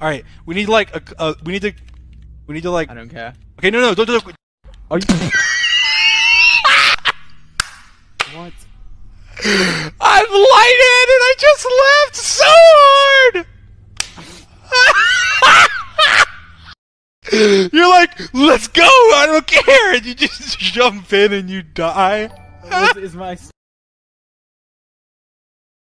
All right, we need like a, uh, we need to, we need to like. I don't care. Okay, no, no, don't don't, Are you? what? I'm lighted and I just laughed so hard. You're like, let's go. I don't care. And you just jump in and you die. This is my